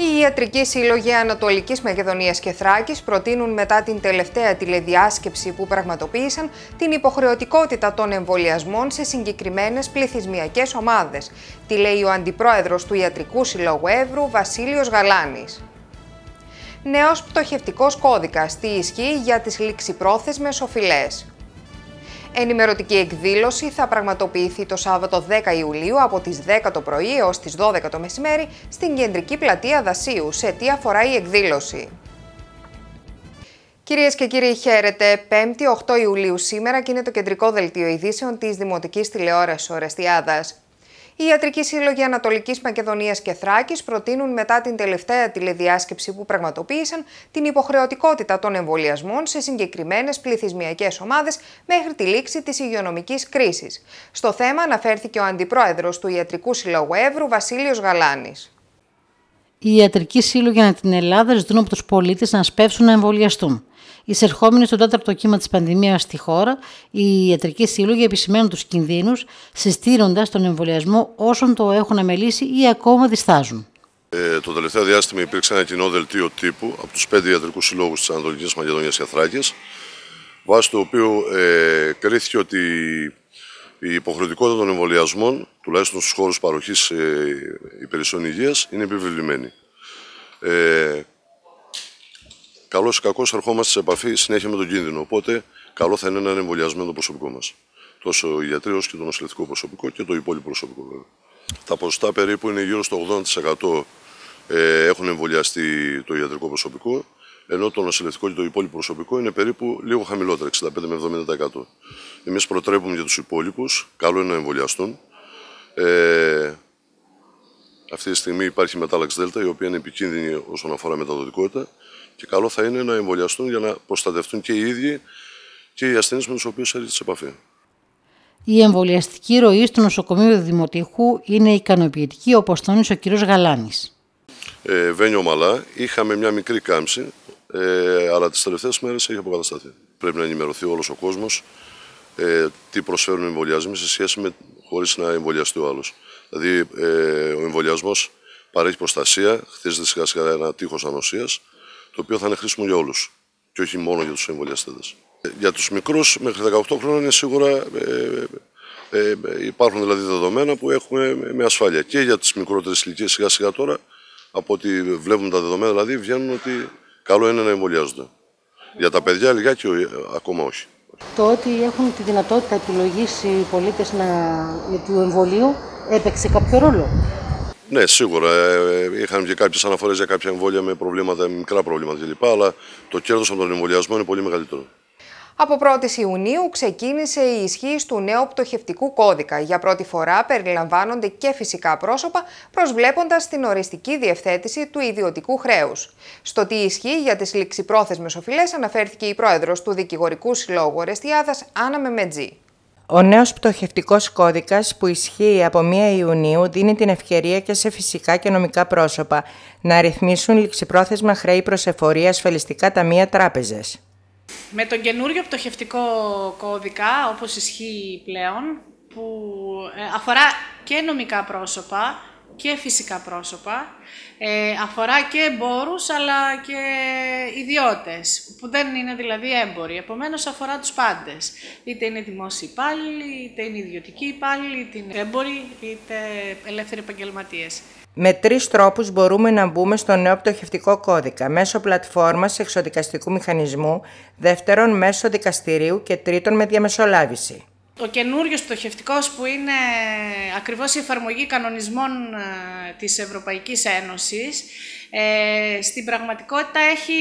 Οι ιατρικοί σύλλογοι Ανατολικής Μακεδονίας και Θράκης προτείνουν μετά την τελευταία τηλεδιάσκεψη που πραγματοποίησαν την υποχρεωτικότητα των εμβολιασμών σε συγκεκριμένες πληθυσμιακές ομάδες. Τι λέει ο Αντιπρόεδρος του Ιατρικού Συλλόγου Εύρου, Βασίλειος Γαλάνης. Νέος πτωχευτικός κώδικας. Τι ισχύει για τις ληξιπρόθεσμες οφειλές. Ενημερωτική εκδήλωση θα πραγματοποιηθεί το Σάββατο 10 Ιουλίου από τις 10 το πρωί έως τις 12 το μεσημέρι στην κεντρική πλατεία Δασίου. Σε τι αφορά η εκδήλωση. Κυρίες και κύριοι, χαίρετε. 5η 8 Ιουλίου σήμερα και είναι το κεντρικό δελτίο ειδήσεων της Δημοτικής Τηλεόρασης Ορεστιάδας. Οι ιατρικοί σύλλογοι Ανατολικής Μακεδονίας και Θράκης προτείνουν μετά την τελευταία τηλεδιάσκεψη που πραγματοποίησαν την υποχρεωτικότητα των εμβολιασμών σε συγκεκριμένες πληθυσμιακές ομάδες μέχρι τη λήξη της υγειονομικής κρίσης. Στο θέμα αναφέρθηκε ο αντιπρόεδρος του Ιατρικού Συλλόγου Εύρου, Βασίλειος Γαλάνης. Οι ιατρικοί σύλλογοι ανά την Ελλάδα ζητούν από τους πολίτες να σπεύσουν να εμβολιαστούν. Εισερχόμενοι στο τέταρτο κύμα της πανδημίας στη χώρα, οι ιατρικοί σύλλογοι επισημαίνουν τους κινδύνους, συστήνοντα τον εμβολιασμό όσων το έχουν αμελήσει ή ακόμα διστάζουν. Ε, το τελευταίο διάστημα υπήρξε ένα κοινό δελτίο τύπου από τους πέντε ιατρικούς συλλόγους της Ανατολικής Μακεδονίας και Θράκη, βάσει του οποίου ε, κρίθηκε ότι η υποχρεωτικότητα των εμβολιασμών, τουλάχιστον στους χώρους παροχής ε, υπηρεσιών υγείας, είναι επιβεβλημένη. Ε, Καλός ή κακός ερχόμαστε σε επαφή συνέχεια με τον κίνδυνο. Οπότε, καλό θα είναι να είναι εμβολιασμένο το προσωπικό μας. Τόσο οι γιατροί όσο και το νοσηλευτικό προσωπικό και το υπόλοιπο προσωπικό βέβαια. Τα ποσοστά περίπου είναι γύρω στο 80% ε, έχουν εμβολιαστεί το ιατρικό προσωπικό, ενώ το νοσηλευτικό και το υπόλοιπο προσωπικό είναι περίπου λίγο χαμηλότερο, 65 με 70%. Εμείς προτρέπουμε για τους υπόλοιπους, καλό είναι να εμβολιαστούν. Ε, αυτή τη στιγμή υπάρχει μετάλλαξη ΔΕΛΤΑ, η οποία είναι επικίνδυνη όσον αφορά μεταδοτικότητα και καλό θα είναι να εμβολιαστούν για να προστατευτούν και οι ίδιοι και οι ασθενείς με τους οποίους έρχεται σε επαφή. Η εμβολιαστική ροή στο νοσοκομείο Δημοτικού είναι ικανοποιητική, όπως τόνισε ο κ. Γαλάνης. Ε, βαίνει ομαλά. Είχαμε μια μικρή κάμψη, ε, αλλά τις τελευταίες μέρες έχει αποκατασταθεί. Πρέπει να ενημερωθεί όλος ο κόσμος ε, τι προσφέρουν οι εμβολιασμοί σε σχέση με χωρίς να εμβολιαστεί ο άλλος. Δηλαδή, ε, ο εμβολιασμός παρέχει προστασία, χτίζεται σιγά σιγά ένα τείχος ανοσίας το οποίο θα είναι χρήσιμο για όλους και όχι μόνο για τους εμβολιαστέ. Για τους μικρούς μέχρι 18 χρόνια είναι σίγουρα ε, ε, ε, υπάρχουν δηλαδή δεδομένα που έχουμε με ασφάλεια. Και για τις μικρότερες ηλικίες σιγά σιγά τώρα, από ό,τι βλέπουμε τα δεδομένα, δηλαδή βγαίνουν ότι καλό είναι να εμβολιάζονται. Για τα παιδιά λιγάκι ακόμα όχι. Το ότι έχουν τη δυνατότητα επιλογής οι πολίτες του εμβολίου έπαιξε κάποιο ρόλο; Ναι, σίγουρα. Ε, ε, είχαν και κάποιες αναφορές για κάποια εμβόλια με προβλήματα, μικρά προβλήματα κλπ. Αλλά το κέρδος από τον εμβολιασμό είναι πολύ μεγαλύτερο. Από 1η Ιουνίου ξεκίνησε η ισχύ του νέου πτωχευτικού κώδικα. Για πρώτη φορά περιλαμβάνονται και φυσικά πρόσωπα, προσβλέποντας την οριστική διευθέτηση του ιδιωτικού χρέους. Στο τι ισχύει για τις ληξιπρόθεσμες οφειλές αναφέρθηκε η πρόεδρος του Δικηγορικού Συλλόγου Ορεστιάδας, Άννα Μεμετζή. Ο νέος πτωχευτικός κώδικας που ισχύει από 1 Ιουνίου δίνει την ευκαιρία και σε φυσικά και νομικά πρόσωπα να ρυθμίσουν ληξιπρόθεσμα χρέη προς εφορία ασφαλιστικά ταμεία τράπεζες. Με τον καινούριο πτωχευτικό κώδικα, όπως ισχύει πλέον, που ε, αφορά και νομικά πρόσωπα και φυσικά πρόσωπα, ε, αφορά και εμπόρους αλλά και ιδιώτες, που δεν είναι δηλαδή έμποροι. Επομένως αφορά τους πάντες. Είτε είναι δημόσιοι υπάλληλοι, είτε είναι ιδιωτικοί υπάλληλοι, είτε είναι έμποροι, είτε ελεύθεροι επαγγελματίες. Με τρεις τρόπους μπορούμε να μπούμε στο νέο πτωχευτικό κώδικα. Μέσω πλατφόρμας εξοδικαστικού μηχανισμού, δεύτερον μέσω δικαστηρίου και τρίτον με διαμεσολάβηση. Ο καινούριο πτωχευτικό που είναι ακριβώς η εφαρμογή κανονισμών ε, της Ευρωπαϊκής Ένωσης, ε, στην πραγματικότητα έχει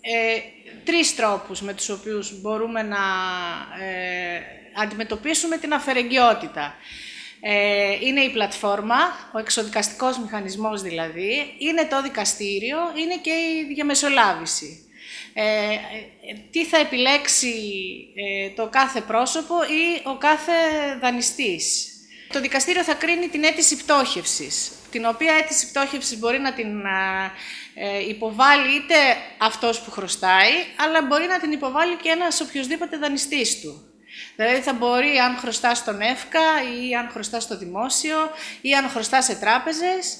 ε, τρεις τρόπους με τους οποίους μπορούμε να ε, αντιμετωπίσουμε την αφαιρεγγιότητα. είναι η πλατφόρμα, ο εξοδικαστικός μηχανισμός δηλαδή, είναι το δικαστήριο, είναι και η διαμεσολάβηση. Ε, ε, τι θα επιλέξει ε, το κάθε πρόσωπο ή ο κάθε δανειστής. Το δικαστήριο θα κρίνει την αίτηση πτώχευσης, την οποία αίτηση πτώχευσης μπορεί να την υποβάλει είτε αυτός που χρωστάει, αλλά μπορεί να την υποβάλει και ένας οποιοδήποτε δανειστής του. Δηλαδή θα μπορεί αν χρωστάς στον ΕΦΚΑ ή αν χρωστάς στο δημόσιο ή αν χρωστάς σε τράπεζες,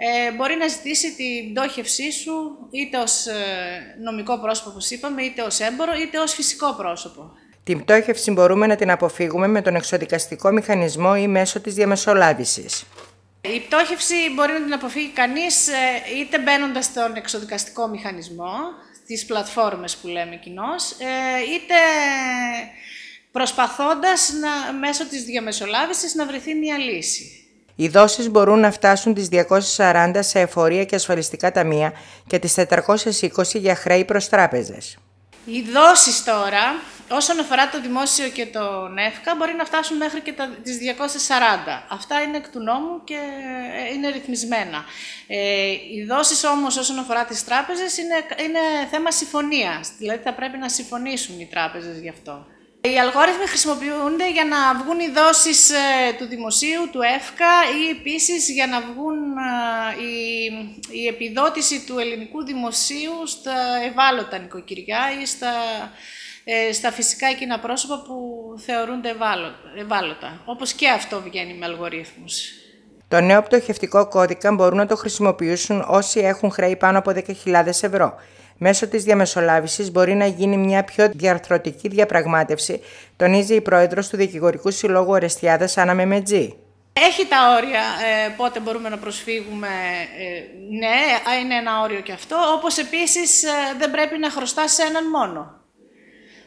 ε, μπορεί να ζητήσει την πτώχευσή σου είτε ως ε, νομικό πρόσωπο, όπως είπαμε, είτε ως έμπορο, είτε ως φυσικό πρόσωπο. Την πτώχευση μπορούμε να την αποφύγουμε με τον εξοδικαστικό μηχανισμό ή μέσω της διαμεσολάβησης. Η πτώχευση μπορεί να την αποφύγει κανείς ε, είτε μπαίνοντας στον εξοδικαστικό μηχανισμό, τις πλατφόρμες που λέμε κοινώς, είτε προσπαθώντας να, μέσω της διαμεσολάβησης να βρεθεί μια λύση. Οι δόσεις μπορούν να φτάσουν τις 240 σε εφορία και ασφαλιστικά ταμεία και τις 420 για χρέη προς τράπεζες. Οι δόσεις τώρα, όσον αφορά το δημόσιο και το ΝΕΦΚΑ, μπορεί να φτάσουν μέχρι και τα, τις 240. Αυτά είναι εκ του νόμου και ε, είναι ρυθμισμένα. Ε, οι δόσεις όμως όσον αφορά τις τράπεζες είναι, είναι θέμα συμφωνίας. Δηλαδή θα πρέπει να συμφωνήσουν οι τράπεζες γι' αυτό. Οι αλγόριθμοι χρησιμοποιούνται για να βγουν οι δόσεις ε, του δημοσίου, του ΕΦΚΑ ή επίσης για να βγουν ε, η, η επιδότηση του ελληνικού δημοσίου στα ευάλωτα νοικοκυριά ή στα, ε, στα φυσικά εκείνα πρόσωπα που θεωρούνται ευάλωτα. Όπως και αυτό βγαίνει με αλγορίθμους. Το νέο πτωχευτικό κώδικα μπορούν να το χρησιμοποιήσουν όσοι έχουν χρέη πάνω από 10.000 ευρώ. Μέσω της διαμεσολάβησης μπορεί να γίνει μια πιο διαρθρωτική διαπραγμάτευση, τονίζει η πρόεδρος του Δικηγορικού Συλλόγου Ορεστιάδας Άννα Μεμετζή. Έχει τα όρια ε, πότε μπορούμε να προσφύγουμε. Ε, ναι, είναι ένα όριο και αυτό. Όπως επίσης ε, δεν πρέπει να χρωστά σε έναν μόνο.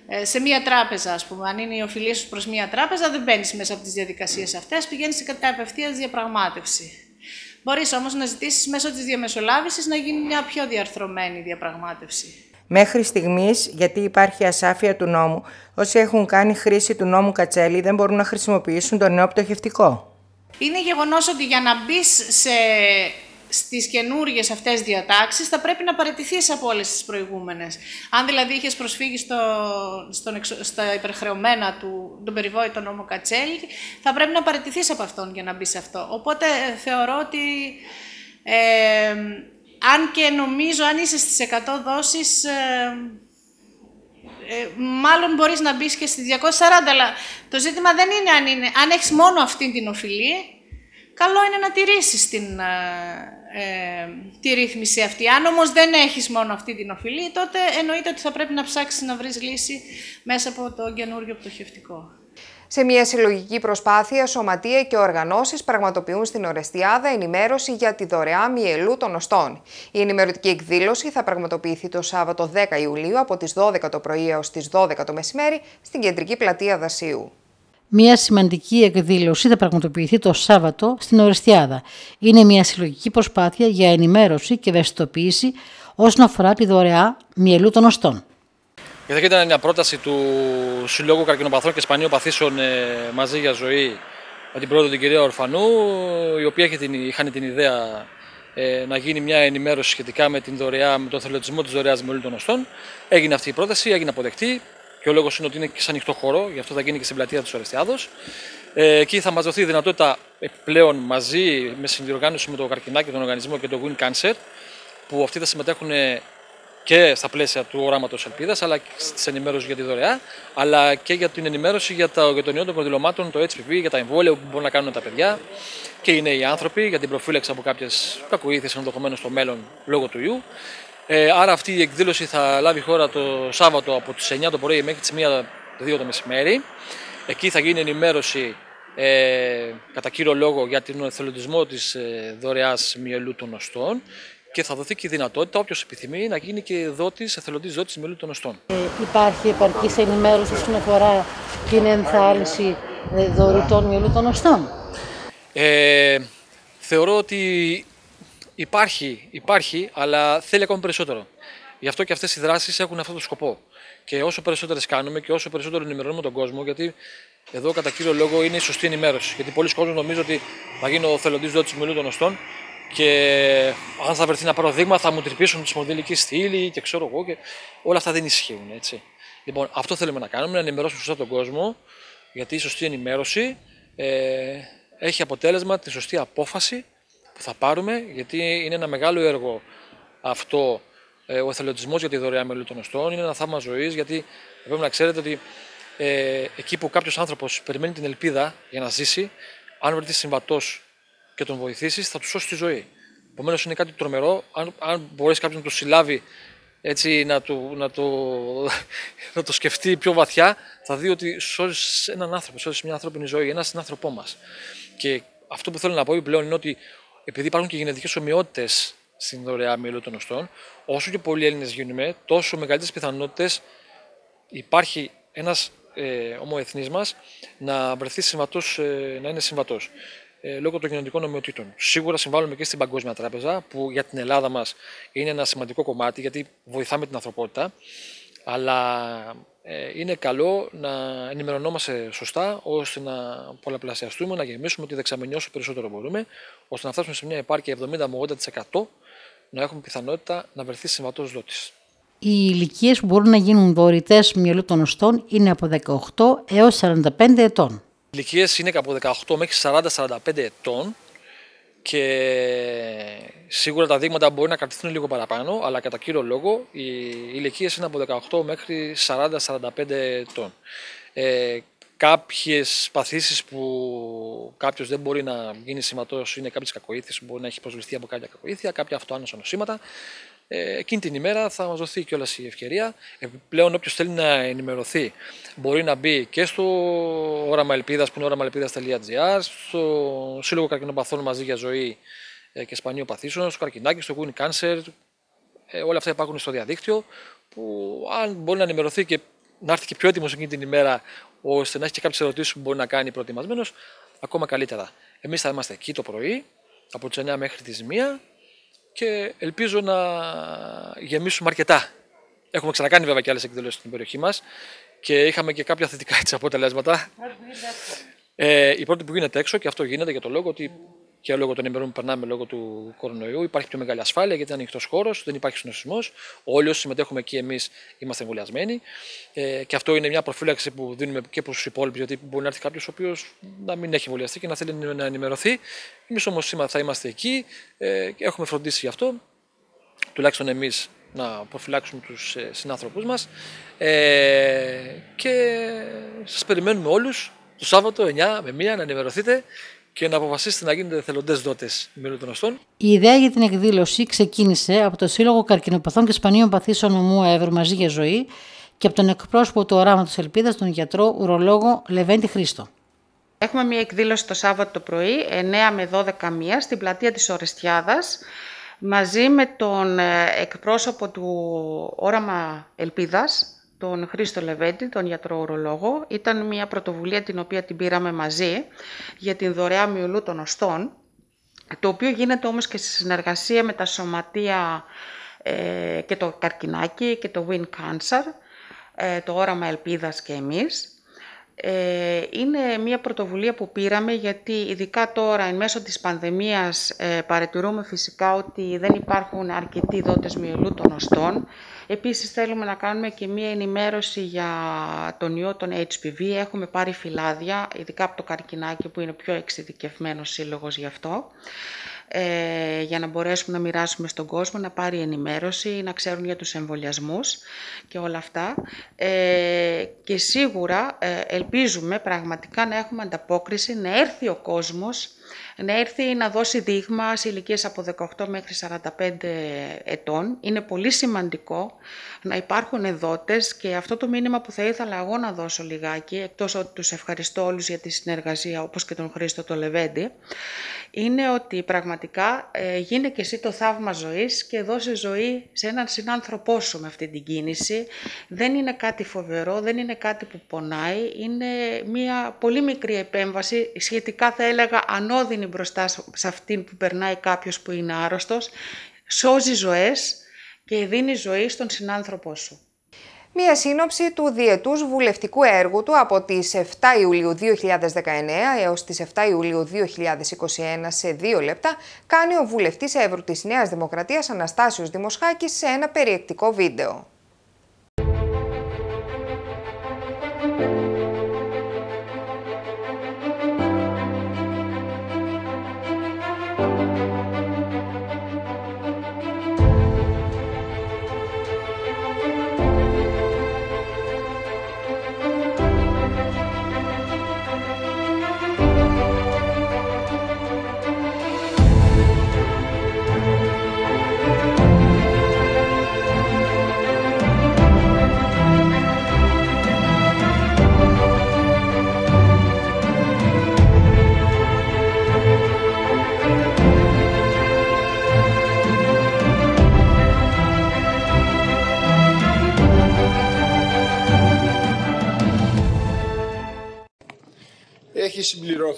Ε, σε μία τράπεζα, ας πούμε, αν είναι η οφειλή σου προς μία τράπεζα, δεν μπαίνεις μέσα από τις διαδικασίες αυτές, πηγαίνεις σε απευθείας διαπραγμάτευση. Μπορείς όμως να ζητήσεις μέσω της διαμεσολάβησης να γίνει μια πιο διαρθρωμένη διαπραγμάτευση. Μέχρι στιγμής, γιατί υπάρχει ασάφεια του νόμου, όσοι έχουν κάνει χρήση του νόμου Κατσέλη δεν μπορούν να χρησιμοποιήσουν το νέο πτωχευτικό. Είναι γεγονός ότι για να μπεις σε στις καινούργιες αυτές διατάξεις θα πρέπει να παραιτηθείς από όλες τις προηγούμενες. Αν δηλαδή είχες προσφύγει στο, στον, στα υπερχρεωμένα του τον περιβόητο νόμο Κατσέλη, θα πρέπει να παραιτηθείς από αυτόν για να μπει σε αυτό. Οπότε ε, θεωρώ ότι ε, αν και νομίζω αν είσαι στις 100 δόσεις, ε, ε, μάλλον μπορείς να μπεις και στις 240, αλλά το ζήτημα δεν είναι αν, είναι, αν έχεις μόνο αυτή την οφειλή, καλό είναι να τηρήσεις την, ε, τη ρύθμιση αυτή. Αν όμως δεν έχεις μόνο αυτή την οφειλή, τότε εννοείται ότι θα πρέπει να ψάξεις να βρεις λύση μέσα από το καινούργιο πτωχευτικό. Σε μια συλλογική προσπάθεια, σωματεία και οργανώσεις πραγματοποιούν στην Ορεστιάδα ενημέρωση για τη δωρεά μυελού των οστών. Η ενημερωτική εκδήλωση θα πραγματοποιηθεί το Σάββατο 10 Ιουλίου από τις 12 το πρωί έως τις 12 το μεσημέρι στην κεντρική πλατεία Δασίου. Μια σημαντική εκδήλωση θα πραγματοποιηθεί το Σάββατο στην Ορεστιάδα. Είναι μια συλλογική προσπάθεια για ενημέρωση και ευαισθητοποίηση όσον αφορά τη δωρεά μυελού των οστών. Η θα ήταν μια πρόταση του Συλλόγου Καρκινοπαθών και Σπανίου Παθήσεων ε, μαζί για ζωή με την πρόεδρο την κυρία Ορφανού, η οποία είχαν την ιδέα ε, να γίνει μια ενημέρωση σχετικά με, την δωρεά, με τον θελοντισμό της δωρεάς μυελού των οστών. Έγινε αυτή η πρόταση, έγινε αποδεκτή και ο λόγος είναι ότι είναι και σε ανοιχτό χώρο, γι' αυτό θα γίνει και στην πλατεία τη Ορεστιάδο. Ε, εκεί θα μας δοθεί η δυνατότητα πλέον μαζί με συνδιοργάνωση με το Καρκινάκι, τον οργανισμό και το Win Cancer, που αυτοί θα συμμετέχουν και στα πλαίσια του οράματος Ελπίδας, αλλά και στις ενημέρωση για τη δωρεά, αλλά και για την ενημέρωση για, το, για τον ιό των προδηλωμάτων, το HPV, για τα εμβόλια που μπορούν να κάνουν τα παιδιά και οι νέοι άνθρωποι, για την προφύλαξη από κάποιες κακοήθειες ενδεχομένως στο μέλλον λόγω του ιού. Ε, άρα αυτή η εκδήλωση θα λάβει χώρα το Σάββατο από τις 9 το πρωί μέχρι τις 1 2 το μεσημέρι. Εκεί θα γίνει ενημέρωση ε, κατά κύριο λόγο για τον εθελοντισμό της ε, δωρεάς μυελού των οστών και θα δοθεί και η δυνατότητα όποιος επιθυμεί να γίνει και δότης, εθελοντής δότης μυελού των οστών. Ε, υπάρχει επαρκής ενημέρωση όσον αφορά την ενθάρρυνση ε, δωρητών μυελού των οστών; Ε, θεωρώ ότι Υπάρχει, υπάρχει, αλλά θέλει ακόμη περισσότερο. Γι' αυτό και αυτές οι δράσεις έχουν αυτό το σκοπό. Και όσο περισσότερες κάνουμε και όσο περισσότερο ενημερώνουμε τον κόσμο, γιατί εδώ κατά κύριο λόγο είναι η σωστή ενημέρωση. Γιατί πολλοί κόσμοι νομίζουν ότι θα γίνω ο θελοντής δότη μιλού των οστών και αν θα βρεθεί ένα παραδείγμα θα μου τρυπήσουν τη σπονδυλική στήλη και ξέρω εγώ. Και όλα αυτά δεν ισχύουν. Έτσι. Λοιπόν, αυτό θέλουμε να κάνουμε, να ενημερώσουμε σωστά τον κόσμο, γιατί η σωστή ενημέρωση ε, έχει αποτέλεσμα τη σωστή απόφαση θα πάρουμε, γιατί είναι ένα μεγάλο έργο αυτό ε, ο εθελοντισμός για τη δωρεά μελού των οστών. Είναι ένα θαύμα ζωής, γιατί πρέπει να ξέρετε ότι ε, εκεί που κάποιος άνθρωπος περιμένει την ελπίδα για να ζήσει, αν βρεθεί συμβατός και τον βοηθήσεις, θα του σώσει τη ζωή. Επομένως είναι κάτι τρομερό. Αν, αν μπορέσει κάποιος να το συλλάβει έτσι να το, να, το, να το σκεφτεί πιο βαθιά, θα δει ότι σώζεις έναν άνθρωπο, σώζεις μια ανθρώπινη ζωή, ένας συνάνθρωπό μας. Και αυτό που θέλω να πω πλέον είναι ότι επειδή υπάρχουν και γενετικές ομοιότητες στην δωρεά μήλο των οστών, όσο και πολλοί Έλληνες γίνουμε, τόσο μεγαλύτερες πιθανότητες υπάρχει ένας ε, ομοεθνής μας να βρεθεί συμβατός, ε, να είναι συμβατός ε, λόγω των κοινωνικών ομοιοτήτων. Σίγουρα συμβάλλουμε και στην Παγκόσμια Τράπεζα, που για την Ελλάδα μας είναι ένα σημαντικό κομμάτι, γιατί βοηθάμε την ανθρωπότητα. Αλλά ε, είναι καλό να ενημερωνόμαστε σωστά, ώστε να πολλαπλασιαστούμε, να γεμίσουμε τη δεξαμενή όσο περισσότερο μπορούμε, ώστε να φτάσουμε σε μια επάρκεια 70 80% να έχουμε πιθανότητα να βρεθεί συμβατός δότης. Οι ηλικίες που μπορούν να γίνουν δωρητές μυαλού των οστών είναι από 18 έως 45 ετών ηλικίες είναι από 18 μέχρι 40-45 ετών και σίγουρα τα δείγματα μπορεί να κρατηθούν λίγο παραπάνω, αλλά κατά κύριο λόγο οι ηλικίες είναι από 18 μέχρι 40-45 ετών. Ε, κάποιες παθήσεις που κάποιος δεν μπορεί να γίνει σηματός είναι κάποιες κακοήθειες που μπορεί να έχει προσβληθεί από κάποια κακοήθεια, κάποια αυτοάνωσα νοσήματα ε, εκείνη την ημέρα θα μας δοθεί κιόλας η ευκαιρία. Επιπλέον, όποιος θέλει να ενημερωθεί μπορεί να μπει και στο όραμα ελπίδας που είναι όραμαελπίδα.gr, στο Σύλλογο Καρκινοπαθών μαζί για ζωή ε, και σπανίου παθήσεων, στο Καρκινάκι, στο Win Cancer. Ε, όλα αυτά υπάρχουν στο διαδίκτυο. Που αν μπορεί να ενημερωθεί και να έρθει και πιο έτοιμος εκείνη την ημέρα, ώστε να έχει και κάποιες ερωτήσεις που μπορεί να κάνει προετοιμασμένος, ακόμα καλύτερα. Εμείς θα είμαστε εκεί το πρωί, από τις 9 μέχρι τις 1 και ελπίζω να γεμίσουμε αρκετά. Έχουμε ξανακάνει βέβαια και άλλες εκδηλώσεις στην περιοχή μας και είχαμε και κάποια θετικά έτσι, αποτελέσματα. Ε, η πρώτη που γίνεται έξω και αυτό γίνεται για το λόγο ότι και λόγω των ημερών που περνάμε λόγω του κορονοϊού υπάρχει πιο μεγάλη ασφάλεια γιατί είναι ανοιχτός χώρος, δεν υπάρχει συνοσισμό. Όλοι όσοι συμμετέχουμε εκεί εμείς είμαστε εμβολιασμένοι. Ε, και αυτό είναι μια προφύλαξη που δίνουμε και προς τους υπόλοιπους, γιατί μπορεί να έρθει κάποιος ο οποίος να μην έχει εμβολιαστεί και να θέλει να ενημερωθεί. Εμείς όμως σήμερα θα είμαστε εκεί ε, και έχουμε φροντίσει γι' αυτό. Τουλάχιστον εμείς να προφυλάξουμε τους ε, συνάνθρωπους μας. Ε, και σας περιμένουμε όλους το Σάββατο 9 με 1 να ενημερωθείτε και να αποφασίσετε να γίνετε θελοντέ δότες μέλου των οστών. Η ιδέα για την εκδήλωση ξεκίνησε από το Σύλλογο Καρκινοπαθών και Σπανίων Παθήσεων Ομού Εύρου Μαζί για Ζωή και από τον εκπρόσωπο του Οράματος Ελπίδας, τον γιατρό ουρολόγο Λεβέντη Χρήστο. Έχουμε μια εκδήλωση το Σάββατο το πρωί, 9 με 12 μία, στην πλατεία της Ορεστιάδας, μαζί με τον ε, εκπρόσωπο του Όραμα Ελπίδας, τον Χρήστο Λεβέντη, τον γιατρό ουρολόγο. Ήταν μια πρωτοβουλία την οποία την πήραμε μαζί για την δωρεά μυολού των οστών, το οποίο γίνεται όμως και στη συνεργασία με τα σωματεία ε, και το Καρκινάκι και το Win Cancer, ε, το Όραμα Ελπίδας και εμείς. Ε, είναι μια πρωτοβουλία που πήραμε γιατί ειδικά τώρα εν μέσω της πανδημίας ε, παρατηρούμε φυσικά ότι δεν υπάρχουν αρκετοί δότες μυελού των οστών. Επίσης θέλουμε να κάνουμε και μια ενημέρωση για τον ιό των HPV. Έχουμε πάρει φυλάδια, ειδικά από το Καρκινάκι που είναι πιο εξειδικευμένος σύλλογος γι' αυτό ε, για να μπορέσουμε να μοιράσουμε στον κόσμο, να πάρει ενημέρωση, να ξέρουν για τους εμβολιασμούς και όλα αυτά. Ε, και σίγουρα ε, ελπίζουμε πραγματικά να έχουμε ανταπόκριση, να έρθει ο κόσμος να έρθει να δώσει δείγμα σε ηλικίες από 18 μέχρι 45 ετών. Είναι πολύ σημαντικό να υπάρχουν εδώτες και αυτό το μήνυμα που θα ήθελα εγώ να δώσω λιγάκι, εκτός ότι τους ευχαριστώ όλους για τη συνεργασία, όπως και τον Χρήστο το Λεβέντη, είναι ότι πραγματικά ε, γίνε και εσύ το θαύμα ζωής και δώσε ζωή σε έναν συνάνθρωπό σου με αυτή την κίνηση. Δεν είναι κάτι φοβερό, δεν είναι κάτι που πονάει, είναι μια πολύ μικρή επέμβαση, σχετικά θα έλεγα ανώδυνη μπροστά σε αυτήν που περνάει κάποιος που είναι άρρωστος, σώζει ζωές και δίνει ζωή στον συνάνθρωπό σου. Μία σύνοψη του διετούς βουλευτικού έργου του από τις 7 Ιουλίου 2019 έως τις 7 Ιουλίου 2021 σε δύο λεπτά κάνει ο βουλευτής Εύρου της Νέας Δημοκρατίας Αναστάσιος Δημοσχάκης σε ένα περιεκτικό βίντεο.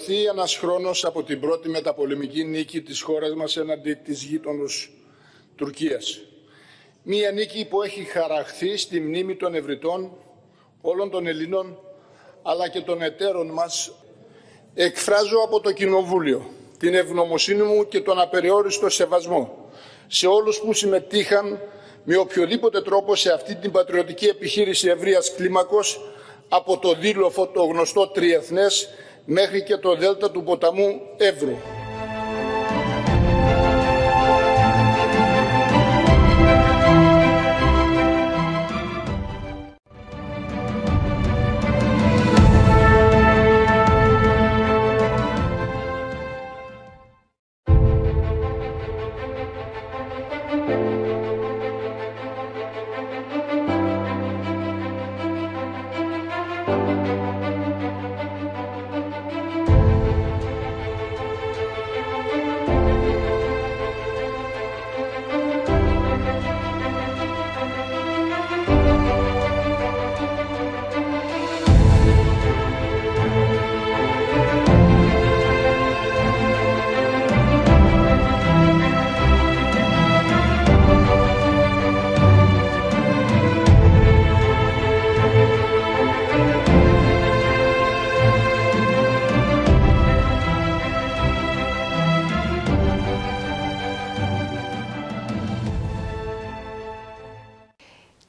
Συμπληρωθεί ένας χρόνος από την πρώτη μεταπολεμική νίκη της χώρας μας έναντι της γείτονος Τουρκίας. Μία νίκη που έχει χαραχθεί στη μνήμη των ευρυτών όλων των Ελλήνων αλλά και των εταίρων μας. Εκφράζω από το Κοινοβούλιο την ευγνωμοσύνη μου και τον απεριόριστο σεβασμό σε όλους που συμμετείχαν με οποιοδήποτε τρόπο σε αυτή την πατριωτική επιχείρηση ευρείας κλίμακος από το δήλοφο το γνωστό τριεθνές μέχρι και το δέλτα του ποταμού Εύρου.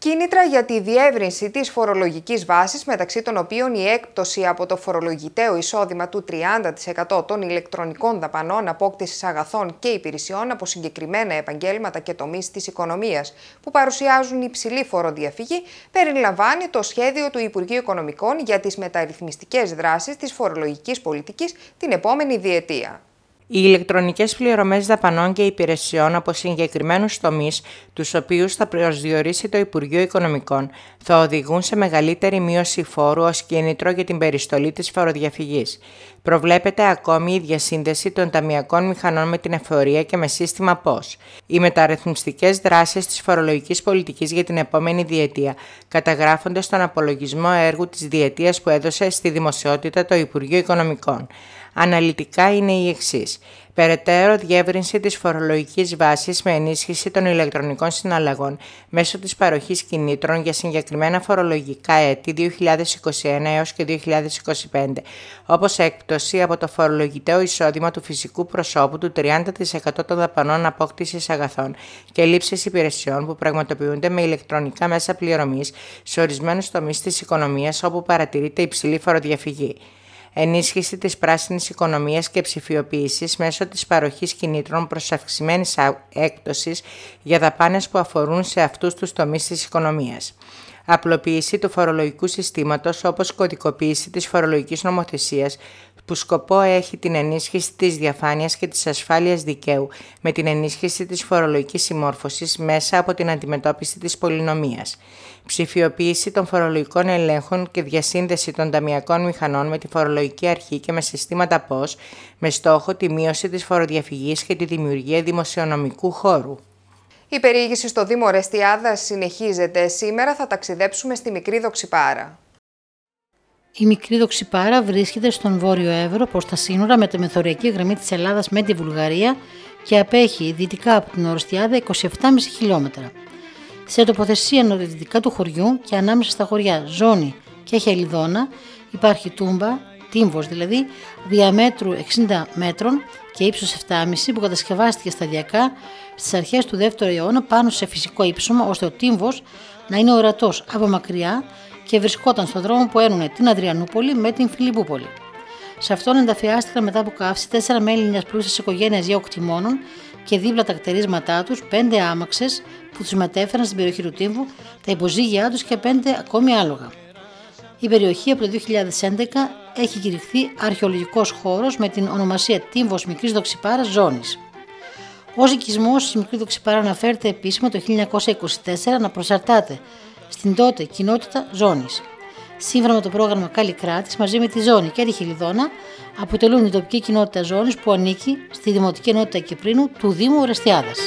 Κίνητρα για τη διεύρυνση της φορολογικής βάσης, μεταξύ των οποίων η έκπτωση από το φορολογητέο εισόδημα του 30% των ηλεκτρονικών δαπανών απόκτησης αγαθών και υπηρεσιών από συγκεκριμένα επαγγέλματα και τομείς της οικονομίας που παρουσιάζουν υψηλή φοροδιαφυγή, περιλαμβάνει το σχέδιο του Υπουργείου Οικονομικών για τις μεταρρυθμιστικές δράσεις της φορολογικής πολιτικής την επόμενη διετία. Οι ηλεκτρονικές πληρωμές δαπανών και υπηρεσιών από συγκεκριμένους τομείς, τους οποίους θα προσδιορίσει το Υπουργείο Οικονομικών, θα οδηγούν σε μεγαλύτερη μείωση φόρου ως κίνητρο για την περιστολή της φοροδιαφυγής. Προβλέπεται ακόμη η διασύνδεση των ταμιακών μηχανών με την εφορία και με σύστημα POS. Οι μεταρρυθμιστικές δράσεις της φορολογικής πολιτικής για την επόμενη διετία καταγράφονται στον απολογισμό έργου της διετίας που έδωσε στη δημοσιότητα το Υπουργείο Οικονομικών αναλυτικά είναι η εξής. Περαιτέρω διεύρυνση της φορολογικής βάσης με ενίσχυση των ηλεκτρονικών συναλλαγών μέσω της παροχής κινήτρων για συγκεκριμένα φορολογικά έτη 2021 έως και 2025, όπως έκπτωση από το φορολογητέο εισόδημα του φυσικού προσώπου του 30% των δαπανών απόκτησης αγαθών και λήψης υπηρεσιών που πραγματοποιούνται με ηλεκτρονικά μέσα πληρωμής σε ορισμένους τομείς της οικονομίας όπου παρατηρείται υψηλή φοροδιαφυγή ενίσχυση της πράσινης οικονομίας και ψηφιοποίησης μέσω της παροχής κινήτρων προς αυξημένης έκπτωσης για δαπάνες που αφορούν σε αυτούς τους τομείς της οικονομίας. Απλοποίηση του φορολογικού συστήματος όπως κωδικοποίηση της φορολογικής νομοθεσίας που σκοπό έχει την ενίσχυση της διαφάνειας και της ασφάλειας δικαίου με την ενίσχυση της φορολογικής συμμόρφωσης μέσα από την αντιμετώπιση της πολυνομίας ψηφιοποίηση των φορολογικών ελέγχων και διασύνδεση των ταμιακών μηχανών με τη φορολογική αρχή και με συστήματα POS με στόχο τη μείωση της φοροδιαφυγής και τη δημιουργία δημοσιονομικού χώρου. Η περιήγηση στο Δήμο Ρεστιάδα συνεχίζεται. Σήμερα θα ταξιδέψουμε στη Μικρή Δοξιπάρα. Η Μικρή Δοξιπάρα βρίσκεται στον Βόρειο Εύρο προς τα σύνορα με τη μεθοριακή γραμμή της Ελλάδας με τη Βουλγαρία και απέχει δυτικά από την Ορεστιάδα 27,5 χιλιόμετρα. Σε τοποθεσία νοτιοδυτικά του χωριού και ανάμεσα στα χωριά Ζώνη και Χελιδόνα υπάρχει τούμπα, τύμβος δηλαδή, διαμέτρου 60 μέτρων και ύψος 7,5 που κατασκευάστηκε σταδιακά στις αρχές του 2ου αιώνα πάνω σε φυσικό ύψωμα ώστε ο τύμβος να είναι ορατός από μακριά και βρισκόταν στον δρόμο που ένωνε την Αδριανούπολη με την Φιλιππούπολη. Σε αυτόν ενταφιάστηκαν μετά από καύση τέσσερα μέλη μιας πλούσιας οικογένειας γεωκτημόνων και δίπλα τα κτερίσματά τους πέντε άμαξες που τους μετέφεραν στην περιοχή του Τύμβου, τα υποζύγια τους και πέντε ακόμη άλογα. Η περιοχή από το 2011 έχει κηρυχθεί αρχαιολογικός χώρος με την ονομασία Τύμβος Μικρής Δοξιπάρα Ζώνης. Ο οικισμό της Μικρής Δοξιπάρα αναφέρεται επίσημα το 1924 να προσαρτάται στην τότε κοινότητα Ζώνης. Σύμφωνα με το πρόγραμμα Κράτη, μαζί με τη Ζώνη και τη Χιλιδόνα, αποτελούν η τοπική κοινότητα Ζώνης που ανήκει στη Δημοτική Ενότητα Κυπρίνου του Δήμου Ορεστιάδας.